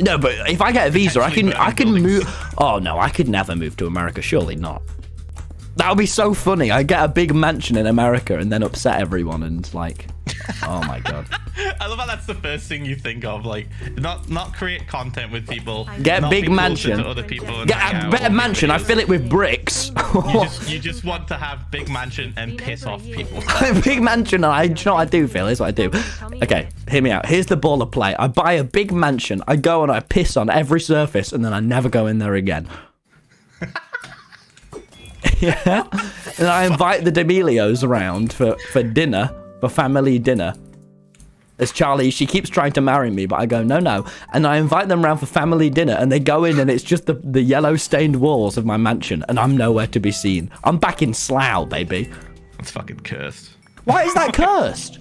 No, but if I get a visa, I can I can move. Oh no, I could never move to America. Surely not. That would be so funny. I get a big mansion in America and then upset everyone and like, oh my god. I love how that's the first thing you think of. Like, not not create content with people. Get a big mansion. To other people. Get hang a better mansion. I fill it with bricks. You just, you just want to have big mansion and piss off people. a big mansion. And I, do you know what I do, Phil? Here's what I do. Okay, hear me out. Here's the ball of play. I buy a big mansion. I go and I piss on every surface, and then I never go in there again. yeah, and I invite the D'Amelios around for for dinner, for family dinner. As Charli, she keeps trying to marry me, but I go no, no, and I invite them around for family dinner, and they go in, and it's just the the yellow stained walls of my mansion, and I'm nowhere to be seen. I'm back in Slough, baby. That's fucking cursed. Why is that cursed?